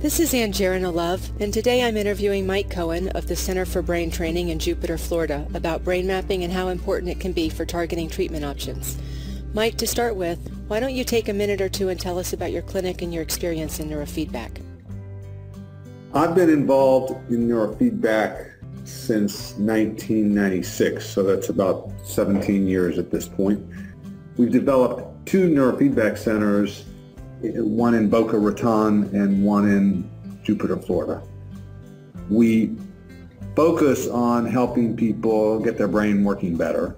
This is Angerina Love, and today I'm interviewing Mike Cohen of the Center for Brain Training in Jupiter, Florida, about brain mapping and how important it can be for targeting treatment options. Mike, to start with, why don't you take a minute or two and tell us about your clinic and your experience in neurofeedback? I've been involved in neurofeedback since 1996, so that's about 17 years at this point. We've developed two neurofeedback centers one in Boca Raton and one in Jupiter, Florida. We focus on helping people get their brain working better.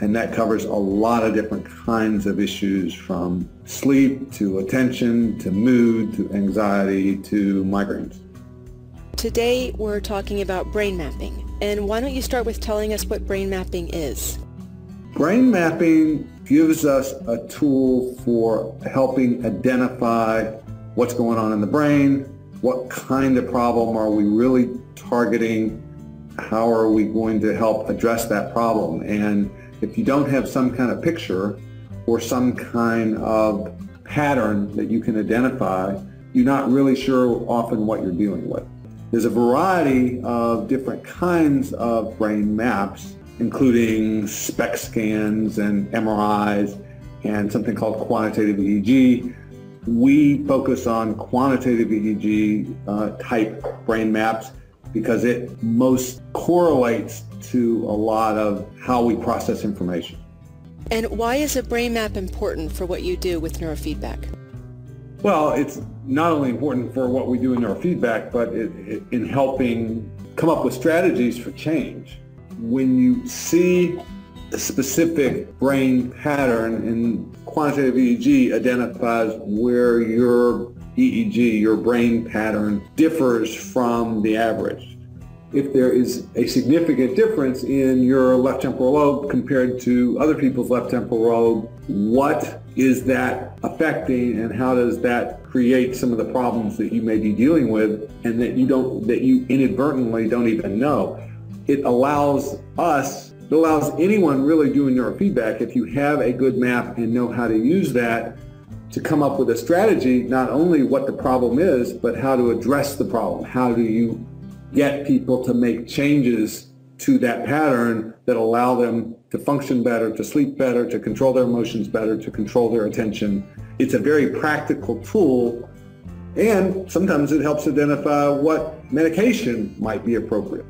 And that covers a lot of different kinds of issues from sleep to attention to mood to anxiety to migraines. Today we're talking about brain mapping. And why don't you start with telling us what brain mapping is? Brain mapping gives us a tool for helping identify what's going on in the brain, what kind of problem are we really targeting, how are we going to help address that problem. And if you don't have some kind of picture or some kind of pattern that you can identify, you're not really sure often what you're dealing with. There's a variety of different kinds of brain maps including SPECT scans and MRIs and something called quantitative EEG. We focus on quantitative EEG uh, type brain maps because it most correlates to a lot of how we process information. And why is a brain map important for what you do with neurofeedback? Well, it's not only important for what we do in neurofeedback, but it, it, in helping come up with strategies for change when you see a specific brain pattern in quantitative EEG identifies where your EEG, your brain pattern, differs from the average. If there is a significant difference in your left temporal lobe compared to other people's left temporal lobe, what is that affecting and how does that create some of the problems that you may be dealing with and that you don't that you inadvertently don't even know? It allows us, it allows anyone really doing neurofeedback, if you have a good map and know how to use that, to come up with a strategy, not only what the problem is, but how to address the problem. How do you get people to make changes to that pattern that allow them to function better, to sleep better, to control their emotions better, to control their attention. It's a very practical tool and sometimes it helps identify what medication might be appropriate.